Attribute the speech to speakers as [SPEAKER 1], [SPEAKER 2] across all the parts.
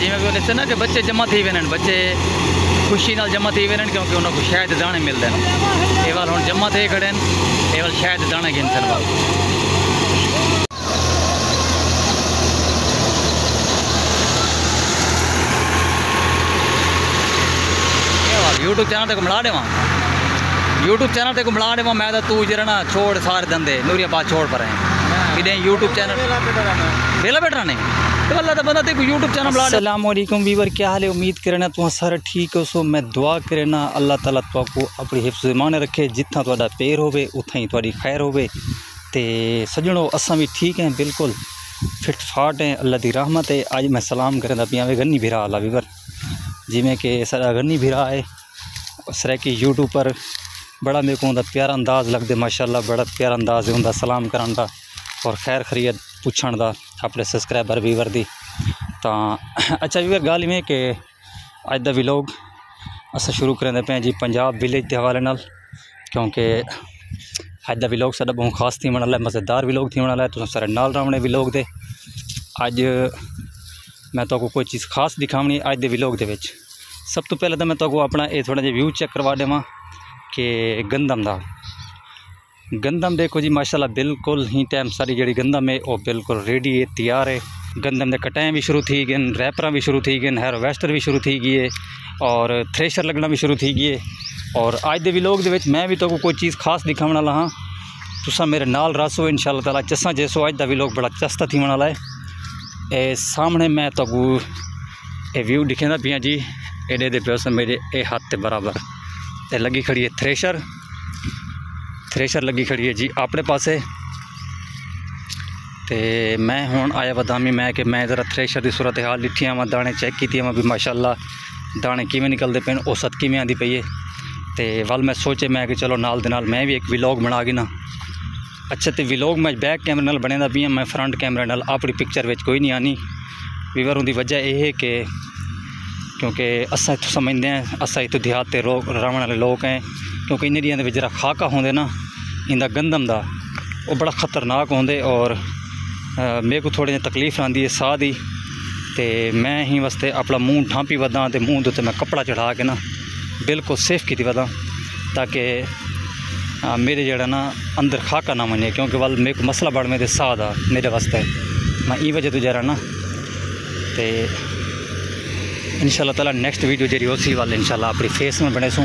[SPEAKER 1] جی وہ نستے نا کہ بچے جمع بچے خوشی نال جمع کیوںکہ شاید دانے ملتے ہیں اِنہیں جمع تھی کھڑے ہیں یوٹوب چینل گملا دے یوٹوب چینل گملا میں چھوڑ سارے دندے نوری پا چھوڑ بھر یوٹوب
[SPEAKER 2] چینل
[SPEAKER 1] بیٹھا نہیں اللہ دا بندہ تے یوٹیوب چینل بلا السلام علیکم ویور، کیا حال ہے؟ امید کرنا تو سارا ٹھیک ہو سو میں دعا کرنا اللہ تعالی تو کو اپنی حفظ ایمان رکھے، جتھاں تہاڈا پیر ہوے اوتھیں تہاڈی خیر ہوے تے سجنوں اساں بھی ٹھیک ہیں، بالکل فٹ فاٹ ہیں، اللہ دی رحمت ہے۔ اج میں سلام کرنا پیاں وے گنی بھرا اللہ ویور۔ میں کہ سارا گنی بھرا ہے سرکی یوٹیوب پر بڑا میرے کو پیارا انداز لگتے ماشاءاللہ بڑا پیارا انداز ہوں سلام کرن دا اور خیر خرید پوچھن دا۔ اپنے سبسکرائبر ویور دی۔ تو اچھا بھی گل اوی کہ اچھا بھی لوگ اصل شروع کریں پہ جی پناب ولیج کے حوالے نال، کیونکہ اچھا بھی لوگ سا بہت خاص تھی من ہے مزے دار بھی لوگ تھی من سارے نالونے بھی لوگ دے۔ اج میں تو کوئی چیز خاص دکھاؤنی اجوک کے سب تو پہلے تو میں تو اپنا یہ تھوڑا جا ویو چیک کروا د کہ گندم دال گندم دیکھو جی ماشاءاللہ بالکل ہی ٹائم ساری جڑی گندم ہے، وہ بالکل ریڈی ہے، تیار ہے۔ گندم دے کٹائیں بھی شروع تھی گئے، ریپراں بھی شروع تھی گئے ہیرو ویسٹر بھی شروع تھی گئے اور تھریشر لگنا بھی شروع تھی گئے اور آج دے لوگ دے وچ میں بھی تو کوئی چیز خاص دکھاون والا ہاں۔ تسا میرے نال راسو، انشاءاللہ تعالی چساں جیسو اج دا لوگ بڑا چستا تھی والا ہے۔ اے سامنے میں تو کو اے ویو دکھیندا پیاں جی اے دے پیو میرے، اے ہاتھ تے برابر۔ تے لگی کھڑی ہے تھریشر۔ ਥ੍ਰੈਸ਼ਰ ਲੱਗੀ ਖੜੀ ਹੈ ਜੀ ਆਪਣੇ ਪਾਸੇ। ਤੇ ਮੈਂ ਹੁਣ ਆਇਆ ਵਦਾਮੀ ਮੈਂ ਕਿ ਮੈਂ ਜ਼ਰਾ ਥ੍ਰੈਸ਼ਰ ਦੀ ਸੂਰਤ ਹਾਲ ਲਿੱਠੀਆਂ ਮੈਂ ਦਾਣੇ ਚੈੱਕ ਕੀਤੀਆਂ ਮੈਂ ਵੀ ਮਾਸ਼ਾਅੱਲਾ ਦਾਣੇ ਕਿਵੇਂ ਨਿਕਲਦੇ ਪਏ ਨੇ, ਔਸਤ ਕਿਵੇਂ ਆਂਦੀ ਪਈ ਹੈ ਤੇ ਵੱਲ ਮੈਂ ਸੋਚੇ ਮੈਂ ਕਿ ਚਲੋ ਨਾਲ ਦੇ ਨਾਲ ਮੈਂ ਵੀ ਇੱਕ ਵਲੌਗ ਬਣਾ ਕੇ ਨਾ। ਅੱਛਾ, ਤੇ ਵਲੌਗ ਮੈਂ ਬੈਕ ਕੈਮਰੇ ਨਾਲ ਬਣਿਆ ਬਣਾਉਂਦਾ ਪਿਆ ਮੈਂ ਫਰੰਟ ਕੈਮਰੇ ਨਾਲ ਆਪਣੀ ਪਿਕਚਰ ਵਿੱਚ ਕੋਈ ਨਹੀਂ ਆਣੀ ਵਿਵਰੋਂ ਦੀ ਵਜ੍ਹਾ ਇਹ ਹੈ ਕਿ ਕਿਉਂਕਿ ਅਸਾਂ ਇੱਥੋਂ ਸਮਝਦੇ ਹਾਂ, ਅਸਾਂ ਇੱਥੋਂ ਦਿਹਾਤ ਤੇ ਰਹਿਣ ਵਾਲੇ ਲੋਕ ਹੈ। کیونکہ ਇਹਨਾਂ ਦੀਆਂ ਦੇ ਵਿੱਚ ਜਿਹੜਾ ਖਾਕਾ ਹੁੰਦੇ ਨਾ، ਇਹਦਾ ਗੰਦਮ ਦਾ، ਉਹ ਬੜਾ ਖਤਰਨਾਕ ਹੁੰਦੇ ਔਰ ਮੇਰੇ ਕੋ ਥੋੜੀ ਜਿਹੀ ਤਕਲੀਫ ਆਂਦੀ ਹੈ ਸਾਹ ਦੀ ਤੇ ਮੈਂ ਹੀ ਵਾਸਤੇ ਆਪਣਾ ਮੂੰਹ ਢਾਂਪੀ ਵਦਾਂ ਤੇ ਮੂੰਹ ਦੇ ਉੱਤੇ ਮੈਂ ਕੱਪੜਾ ਚੜਾ ਕੇ ਨਾ ਬਿਲਕੁਲ ਸੇਫ ਕੀਤੀ ਵਦਾਂ ਤਾਂ میرے جڑا نا اندر خاکہ نہ منجے کیونکہ وال میرے کو مسئلہ بڑھ میں دے سادہ میرے واسطے میں ای وجہ تو جڑا نا تے انشاءاللہ تعالی نیکسٹ ویڈیو جڑی ہو سی وال انشاءاللہ اپنی فیس میں بنے سوں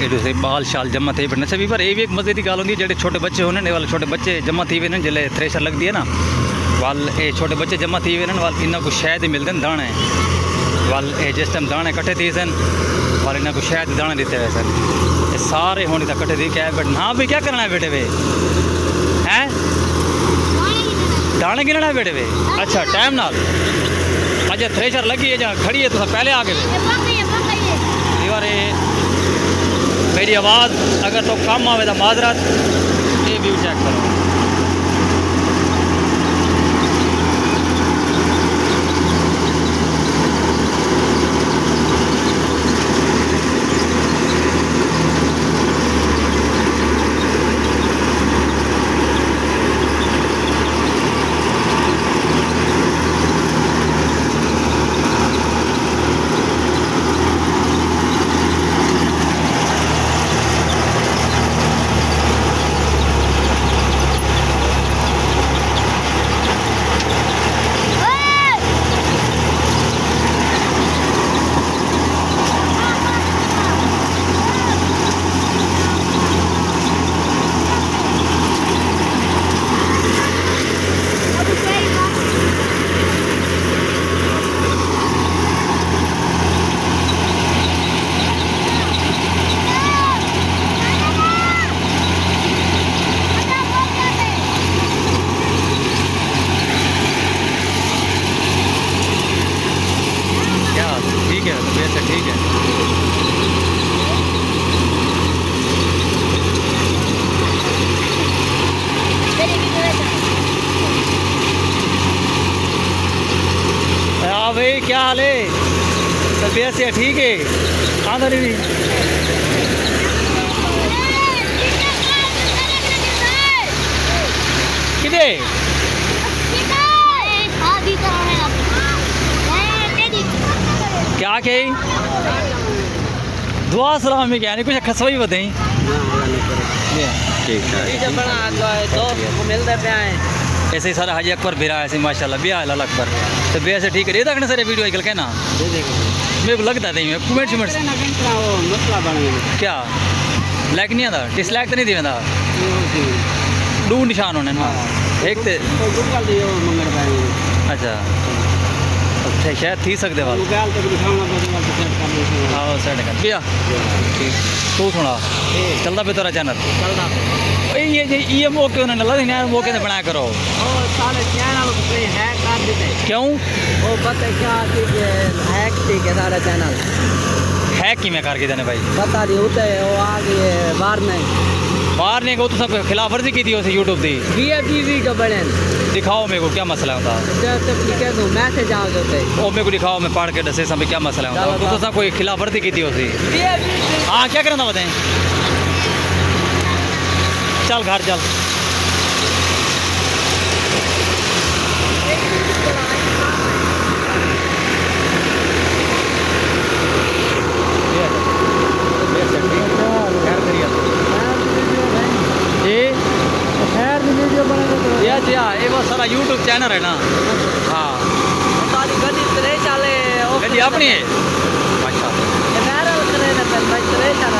[SPEAKER 1] یہ بال شال جمع تھے بیٹھے بھی پر یہ بھی ایک مزے کی گل ہوتی ہے جڑے چھوٹے بچے ہونے والے چھوٹے بچے جمع تھی وے جیسے تھریشر لگتی ہے نا وال یہ چھوٹے بچے جمع تھی ہوئے کچھ شہد ہی ملتے وال یہ جس ٹائم دھے کٹے تھے سن والے کچھ شہد ہی دانے دیتے ہوئے سن سارے ہونے تک کٹھے تھے ہاں بھائی کیا کرنا ہے بیٹے پہنے کی لینا ہے بیٹے پے اچھا ٹائم نال تھریشر لگیے جا کھڑی ہے تو پہلے آ کے آواز اگر تو کم آوے تو معذرت یہ بھی چیک کرو۔ کیا حال ہے؟ طبیعت سے ٹھیک ہے؟ آدھا نہیں کدے کیا کہ دعا سلام میں کیا نہیں کچھ خسوئی بتائیں۔ ٹھیک ایسے ہی سارا حاجی اکبر بھیرا ایسے ماشاء اللہ بیا اللہ اکبر۔ تو بیا سے ٹھیک ہے۔ یہ سارے ویڈیو آج کل کہنا۔ میرے کو لگتا نہیں کمنٹ شمنٹ کیا؟ لائک نہیں آتا ڈس لائک تو نہیں دیا تھا دو نشان ہونے نا۔ ایک تے اچھا۔ اچھا شاید تھی سکتے وال۔ آو سیٹ کر بیا۔ تو سنا چلتا پہ تیرا
[SPEAKER 2] چینل۔
[SPEAKER 1] یہ یہ موقع انہوں نے اللہ دینا موقع سے بنایا کرو کیوں ہے کی میں کار کے دینے بھائی
[SPEAKER 2] بتا دی ہوتے وہ آ گئے باہر میں
[SPEAKER 1] باہر نہیں گو تو سب خلاف ورزی کی تھی اسے یوٹیوب دی
[SPEAKER 2] بی وی کا
[SPEAKER 1] دکھاؤ میرے کو کیا مسئلہ ہوتا
[SPEAKER 2] میسج آ گئے
[SPEAKER 1] وہ میرے کو دکھاؤ میں پڑھ کے دسے سب کیا مسئلہ ہوتا تو تو سب کوئی خلاف ورزی کی تھی اسے ہاں کیا کرنا بتائیں چل گھر چل۔ جی۔ جی ہاں سارا یوٹیوب چینل ہے نا۔ ہاں۔
[SPEAKER 2] گڈی اپنی ہے
[SPEAKER 1] اچھا
[SPEAKER 2] وائرل کرے نہ پن بھائی ترے چالے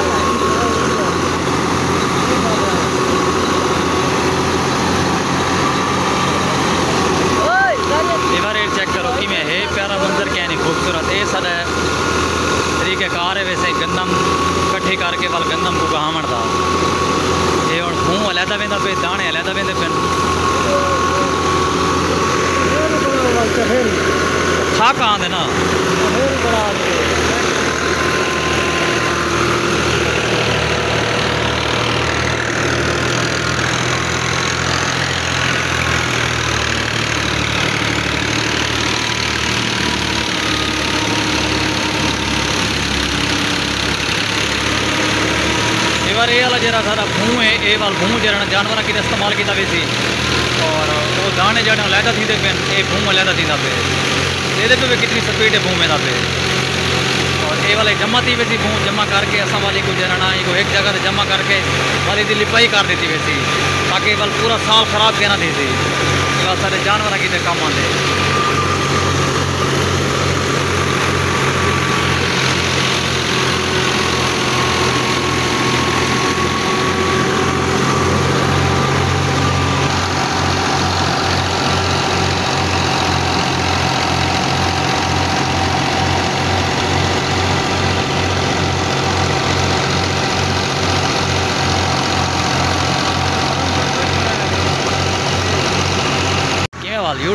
[SPEAKER 2] اوئے گاڑی
[SPEAKER 1] ایک بار ریٹ چیک کرو کہ میں ہے پیارا منظر کیا نہیں یہ سارا طریقہ کار ہے ویسے گندم کٹھے کر کے ول گندم کو کہاں مرتا یہ ہوں خون علیحدہ پہ پہ دانے علیحدہ پہ پہ تھا کہاں دے نا یہ بار یہ والا جرا سارا بھون ہے۔ یہ وال بھون جرا جانور کی استعمال کیا ویسی اور وہ دانے جانے علیحدہ تھی پہ یہ بھون علیحدہ تھی پہ یہ پہ بھی کتنی سپیڈ ہے بھون میں پہ اور یہ والے جمع تھی ویسی بھون جمع کر کے اصل والی کو جرنا کو ایک جگہ سے جمع کر کے والی دی لپائی کر دیتی ویسی تاکہ بل پورا سال خراب کیا نہ تھی سی یہ سارے جانور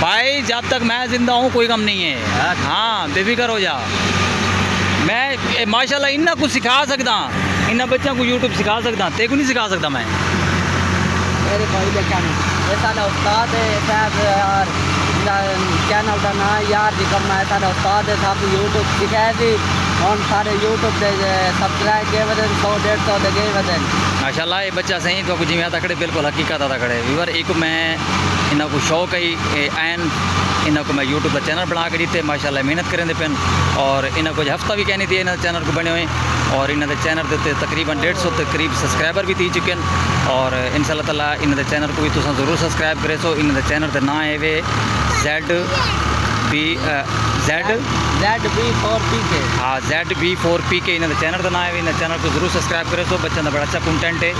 [SPEAKER 1] بھائی جب تک میں زندہ ہوں کوئی غم نہیں ہے۔ ہاں۔ بے فکر ہو جا۔ میں ماشاء اللہ انہیں کچھ سکھا سکتا۔ انہیں بچوں کو یوٹیوب سکھا سکتا۔ تے کو نہیں سکھا سکتا میں۔
[SPEAKER 2] میرے بھائی کا چینل یہ سارا استاد ہے صاحب یار چینل کا نام یار جی کرنا ہے سارا استاد ہے صاحب یوٹیوب ہوں سارے یوٹیوب دے سبسکرائب گئے سو ڈیڑھ سو دے گئے
[SPEAKER 1] ماشاء اللہ یہ بچہ صحیح تو جی میں تکڑے بالکل حقیقت آتا کھڑے ویور ایک میں انہوں کو شوق ہے این انہوں کو میں یوٹیوب کا چینل بنا کے دیتے ماشاء اللہ محنت کریں دے پن اور ہفتہ بھی کہنی تھی انہوں چینل کو بنے ہوئے اور نے چینل دیتے تقریباً ڈیڑھ سو قریب سبسکرائبر بھی تھی ہیں اور ان شاء تعالیٰ نے چینل کو بھی تو ضرور سبسکرائب کرے سو نے چینل کے نام ہے Z B Z
[SPEAKER 2] Z B four P K
[SPEAKER 1] ہاں زیڈ بی فور پی کے انہوں نے چینل کا نام ہے انہیں چینل کو ضرور سبسکرائب کرے سو بچوں کا بڑا اچھا کنٹینٹ ہے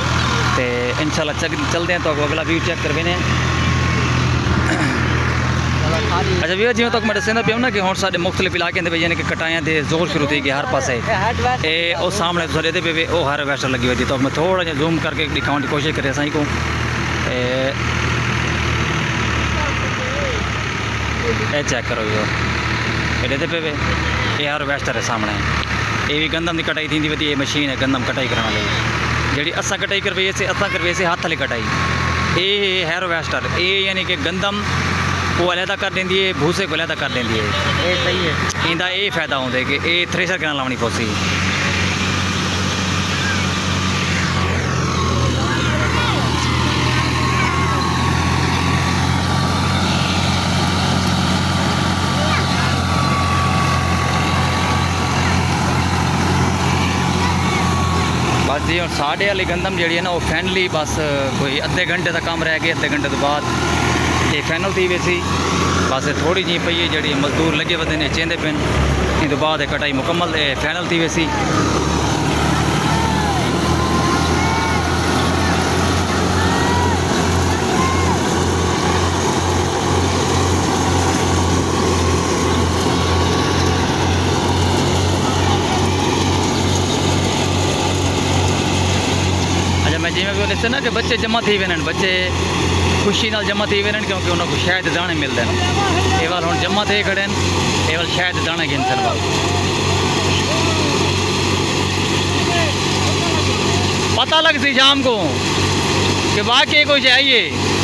[SPEAKER 1] تو ان شاء اللہ چلتے ہیں تو اگلا ویو چیک کروے نے
[SPEAKER 2] اچھا
[SPEAKER 1] ویو جی تک میں دسیں پیا کہ ہوں سارے مختلف علاقے دے یعنی کہ کٹائیاں دے زور شروع تھی گئی ہر پاسے
[SPEAKER 2] اے او سامنے
[SPEAKER 1] سارے دے پہ او ہر ویسٹر لگی ہوئی تھی تو میں تھوڑا جہاں زوم کر کے دکھاؤں کی کوشش کریں سائیں کو اے چیک کرو یہ ایڈے دے پہ اے ہر ویسٹر ہے سامنے یہ بھی گندم کی کٹائی تھی وی یہ مشین ہے گندم کٹائی کرنے والی جی اصا کٹائی کر سے اصا کر سے ہاتھ والے کٹائی ਅਸਾਂ ਕਰਵਾਈਏ ਸੇ ਹੱਥ ਵਾਲੀ ਕਟਾਈ ਇਹ ਹੈਰ ਵੈਸਟਰ ਇਹ ਯਾਨੀ ਕਿ ਗੰਦਮ ਉਹ ਅਲੱਗਾ ਕਰ ਦਿੰਦੀ ਹੈ ਭੂਸੇ ਕੋ ਅਲੱਗਾ ਕਰ ਦਿੰਦੀ ਹੈ
[SPEAKER 2] ਇਹ ਸਹੀ ਹੈ
[SPEAKER 1] ਇਹਦਾ ਇਹ ਫਾਇਦਾ ਹੁੰਦਾ ਹੈ। ਕਿ ਸਾਡੇ ਵਾਲੀ ਗੰਦਮ ਜਿਹੜੀ ਹੈ ਨਾ, ਉਹ ਫਾਈਨਲੀ ਬਸ ਕੋਈ ਅੱਧੇ ਘੰਟੇ ਦਾ ਕੰਮ ਰਹਿ ਗਿਆ, ਅੱਧੇ ਘੰਟੇ ਤੋਂ ਬਾਅਦ ਇਹ ਫਾਈਨਲ ਥੀ ਸੀ। ਬਸ ਥੋੜੀ ਜਿਹੀ ਪਈ ਹੈ, ਜਿਹੜੀ ਮਜ਼ਦੂਰ ਲੱਗੇ ਵਧੇ ਨੇ, ਚੇਂਦੇ ਪੈਣ ਇਹ ਤੋਂ ਬਾਅਦ ਇਹ ਕਟਾਈ ਮੁਕੰਮਲ, ਇਹ ਫਾਈਨਲ ਥੀ ਵੇਸੀ ਸੀ। جیسے نا کہ بچے جمع تھی وی بچے خوشی نال جمع تھی وی کیونکہ انہوں کو شاید دانے ملتے ہیں یہ والے جمع تھے کھڑے ہیں یہ شاید دانے گن گینے پتہ لگ سی شام کو کہ واقعی کوئی کچھ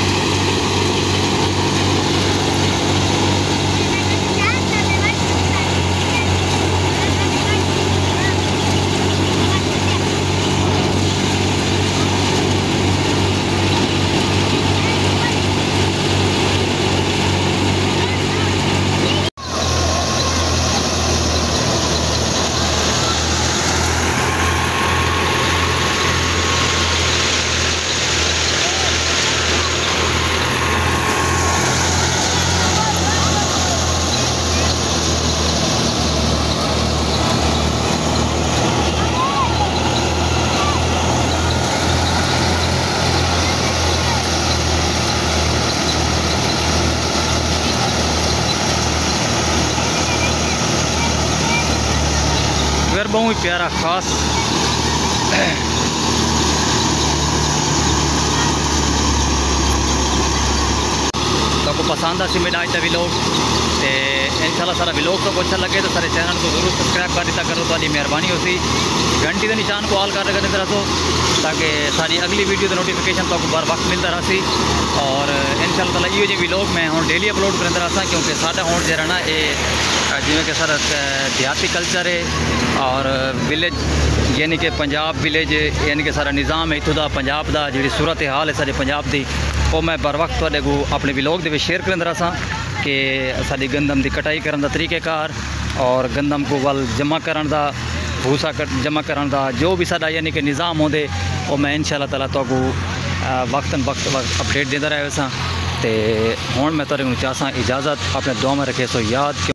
[SPEAKER 1] بہت پیارا خاص تو پسند آ میرا آج کا ولاگ تو ان شاء اللہ سارا ولاگ تو اچھا لگے تو سارے چینل کو ضرور سبسکرائب کر دیتا کرو تاری مہربانی ہوتی گھنٹی کے نشان کو آل کر رکھتے کرا تو تاکہ ساری اگلی ویڈیو کی نوٹیفکیشن تو بار وقت ملتا رہتی اور ان شاء اللہ تعالیٰ یہ جی میں ہوں ڈیلی اپلوڈ کرتا رہتا کیونکہ ساتھ ہون جا یہ جی کہ سر دیہاتی کلچر ہے اور ولیج یعنی کہ پنجاب ولیج یعنی کہ سارا نظام ہے اتوں کا پنجاب کا جی صورت حال ہے سارے پنجاب کی وہ میں بر وقت تے کو اپنے ولاگ دے شیئر کرن رہا سا کہ ساری گندم دی کٹائی کرن دا طریقہ کار اور گندم کو ول جمع کرن دا، بھوسا جمع کرن دا، جو بھی سارا یعنی کہ نظام ہوندے وہ میں انشاءاللہ اللہ تو کو وقتاً وقت وقت اپڈیٹ دینا رہے سا تے ہون میں چاہ سا اجازت، اپنے دعا میں رکھے، سو یاد